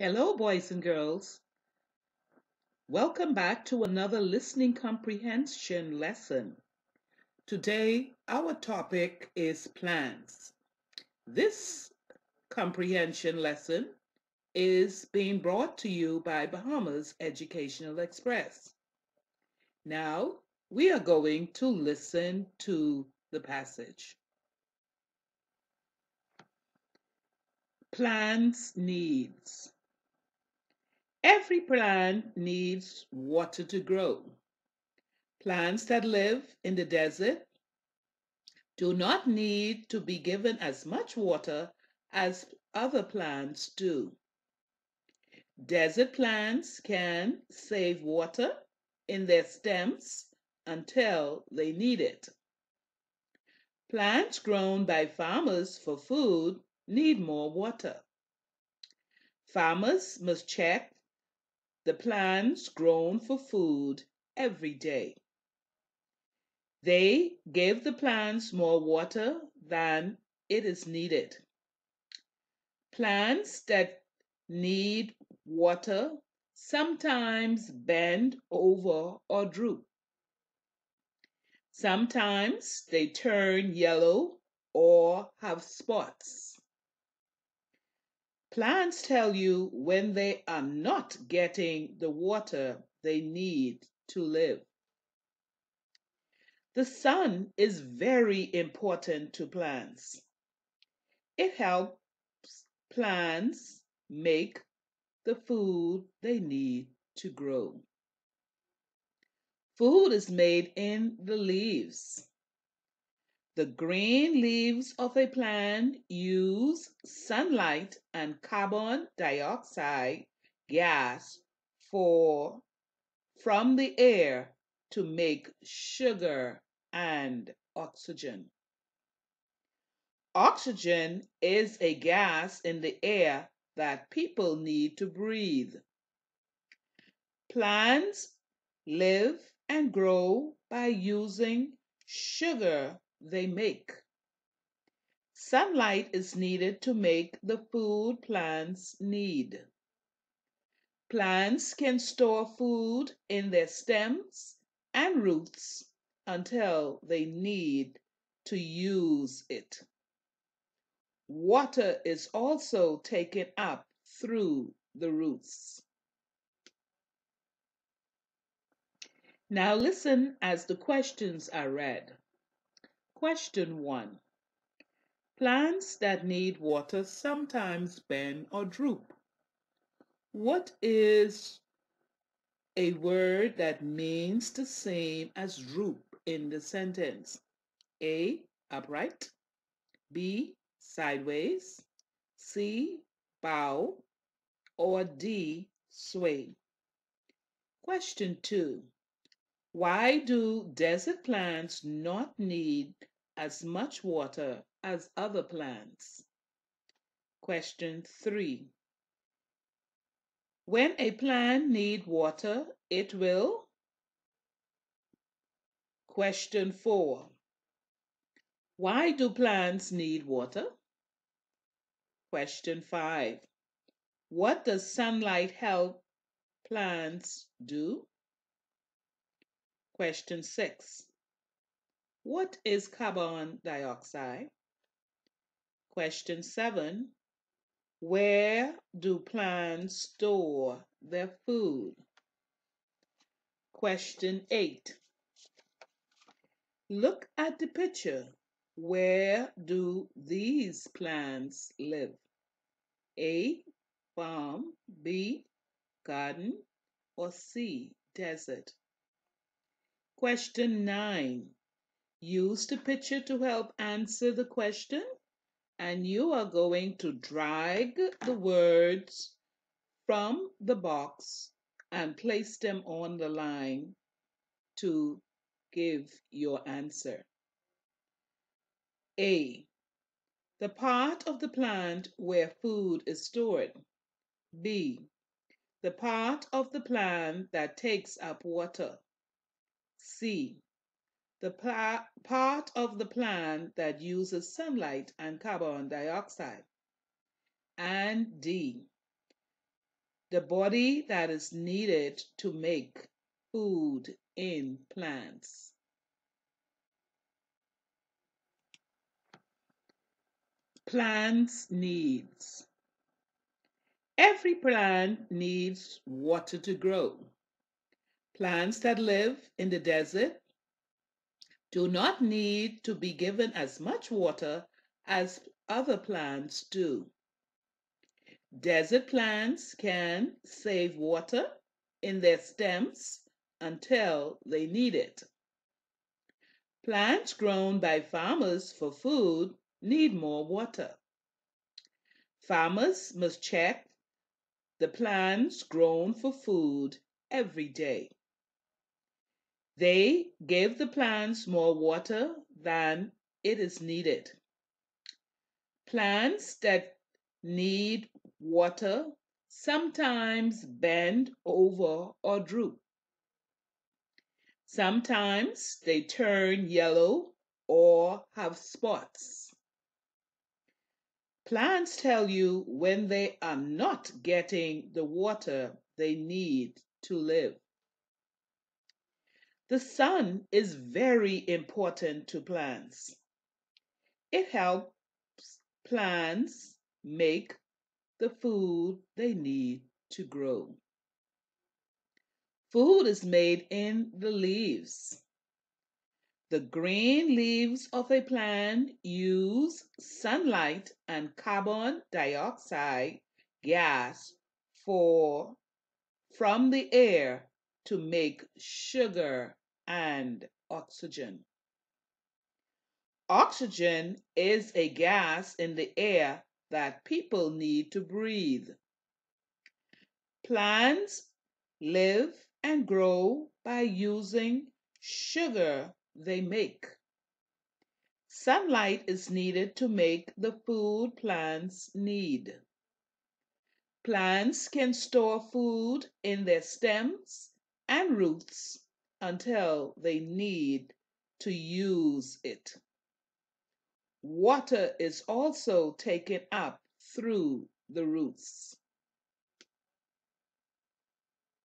Hello, boys and girls. Welcome back to another listening comprehension lesson. Today, our topic is plants. This comprehension lesson is being brought to you by Bahamas Educational Express. Now, we are going to listen to the passage. Plants needs. Every plant needs water to grow. Plants that live in the desert do not need to be given as much water as other plants do. Desert plants can save water in their stems until they need it. Plants grown by farmers for food need more water. Farmers must check the plants grown for food every day. They give the plants more water than it is needed. Plants that need water sometimes bend over or droop. Sometimes they turn yellow or have spots. Plants tell you when they are not getting the water they need to live. The sun is very important to plants. It helps plants make the food they need to grow. Food is made in the leaves. The green leaves of a plant use sunlight and carbon dioxide gas for from the air to make sugar and oxygen. Oxygen is a gas in the air that people need to breathe. Plants live and grow by using sugar they make. Sunlight is needed to make the food plants need. Plants can store food in their stems and roots until they need to use it. Water is also taken up through the roots. Now listen as the questions are read. Question 1. Plants that need water sometimes bend or droop. What is a word that means the same as droop in the sentence? A. Upright. B. Sideways. C. Bow. Or D. Sway. Question 2. Why do desert plants not need as much water as other plants? Question 3. When a plant need water, it will? Question 4. Why do plants need water? Question 5. What does sunlight help plants do? Question 6. What is carbon dioxide? Question 7. Where do plants store their food? Question 8. Look at the picture. Where do these plants live? A. Farm. B. Garden. Or C. Desert. Question 9. Use the picture to help answer the question, and you are going to drag the words from the box and place them on the line to give your answer. A. The part of the plant where food is stored. B. The part of the plant that takes up water. C. The part of the plant that uses sunlight and carbon dioxide. And D. the body that is needed to make food in plants. Plants needs. Every plant needs water to grow. Plants that live in the desert do not need to be given as much water as other plants do. Desert plants can save water in their stems until they need it. Plants grown by farmers for food need more water. Farmers must check the plants grown for food every day. They give the plants more water than it is needed. Plants that need water sometimes bend over or droop. Sometimes they turn yellow or have spots. Plants tell you when they are not getting the water they need to live. The sun is very important to plants. It helps plants make the food they need to grow. Food is made in the leaves. The green leaves of a plant use sunlight and carbon dioxide gas for from the air to make sugar and oxygen. Oxygen is a gas in the air that people need to breathe. Plants live and grow by using sugar they make. Sunlight is needed to make the food plants need. Plants can store food in their stems and roots until they need to use it. Water is also taken up through the roots.